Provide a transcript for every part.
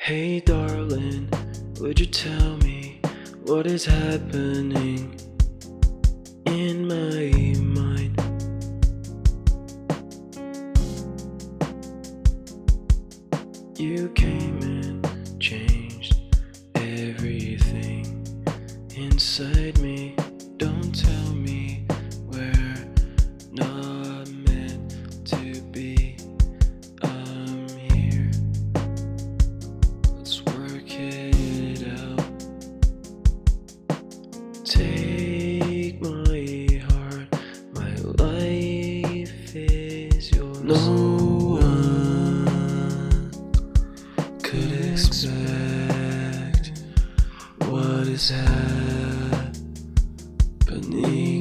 Hey darling, would you tell me what is happening in my mind? You came and changed everything inside me. No one could expect what is happening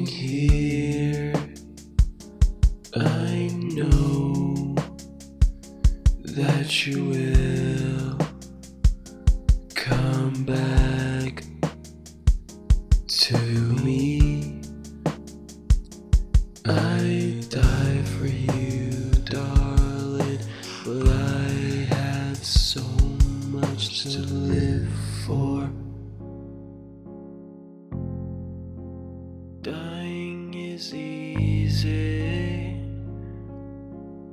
here. I know that you will come back to me. much to live for. Dying is easy.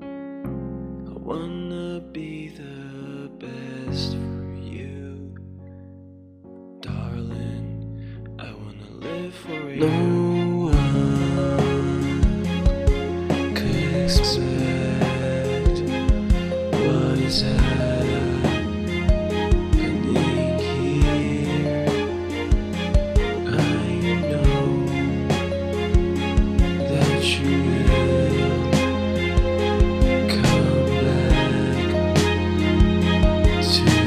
I wanna be the best for you, darling. I wanna live for no you. No one could expect. to